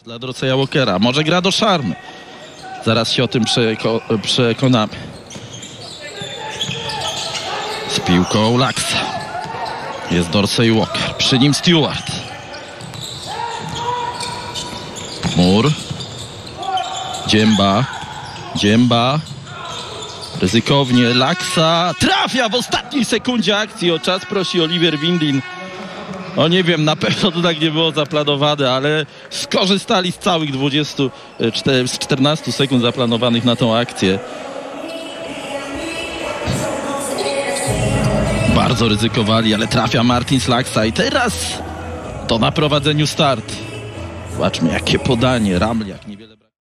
Dla Dorceja Walkera? Może gra do szarmy. Zaraz się o tym przeko przekonamy. Z piłką Laksa. Jest Dorsey Walker. Przy nim Stewart. Mur. Dzięba. Dzięba. Ryzykownie Laksa. Trafia w ostatniej sekundzie akcji. O czas prosi Oliver Windin. O nie wiem, na pewno to tak nie było zaplanowane, ale skorzystali z całych 20, e, z 14 sekund zaplanowanych na tą akcję. Bardzo ryzykowali, ale trafia Martin Slaksa i teraz to na prowadzeniu start. Zobaczmy jakie podanie, Ramliak niewiele...